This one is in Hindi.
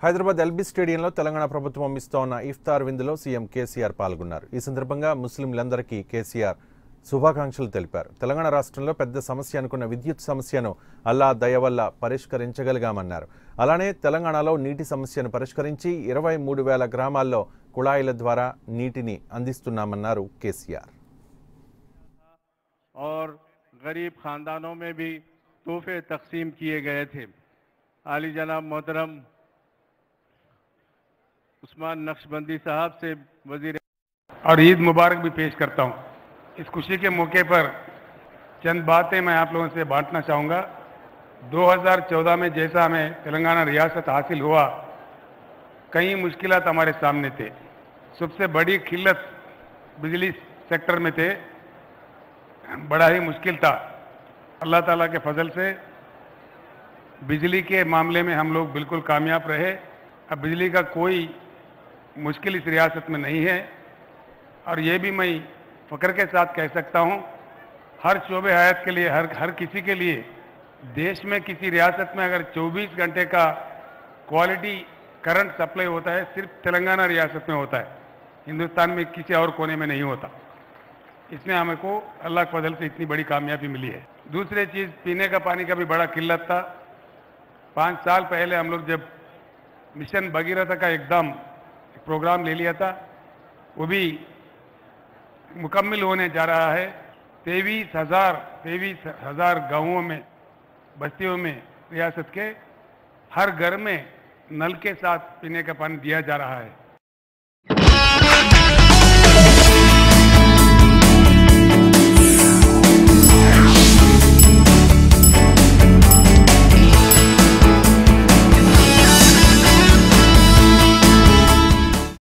హైదరాబాద్ ఎల్బీ స్టేడియంలో తెలంగాణ ప్రభుత్వం ఇస్తోన్న ఇఫ్తార్ విందులో సీఎం కేసీఆర్ పాల్గొన్నారు ఈ సందర్భంగా ముస్లింలందరికీ కేసీఆర్ శుభాకాంక్షలు తెలిపారు తెలంగాణ రాష్ట్రంలో పెద్ద సమస్య అనుకున్న విద్యుత్ సమస్యను అల్లా దయ వల్ల పరిష్కరించగలిగామన్నారు అలానే తెలంగాణలో నీటి సమస్యను పరిష్కరించి ఇరవై మూడు వేల గ్రామాల్లో కుళాయిల ద్వారా నీటిని అందిస్తున్నామన్నారు కేసీఆర్ और गरीब खानदानों में भी तोहफे तकसीम किए गए थे आली जनाब मोहतरम उस्मान नक्शबंदी साहब से वज़ीर और ईद मुबारक भी पेश करता हूँ। इस खुशी के मौके पर चंद बातें मैं आप लोगों से बांटना चाहूँगा। 2014 में जैसा हमें तेलंगाना रियासत हासिल हुआ, कई मुश्किल हमारे सामने थे। सबसे बड़ी किल्लत बिजली सेक्टर में थे। बड़ा ही मुश्किल था अल्लाह ताला के फजल से। बिजली के मामले में हम लोग बिल्कुल कामयाब रहे। अब बिजली का कोई मुश्किल इस रियासत में नहीं है। और ये भी मैं फकर के साथ कह सकता हूँ, हर शोबे हयात के लिए, हर हर किसी के लिए, देश में किसी रियासत में अगर 24 घंटे का क्वालिटी करंट सप्लाई होता है, सिर्फ़ तेलंगाना रियासत में होता है। हिंदुस्तान में किसी और कोने में नहीं होता। इसमें हमको अल्लाह के फजल से इतनी बड़ी कामयाबी मिली है। दूसरी चीज़, पीने का पानी का भी बड़ा किल्लत था। पाँच साल पहले हम लोग जब मिशन भगीरथ का एकदम प्रोग्राम ले लिया था, वो भी मुकम्मल होने जा रहा है। तेईस हज़ार तेईस हज़ार गाँवों में, बस्तियों में रियासत के हर घर में नल के साथ पीने का पानी दिया जा रहा है।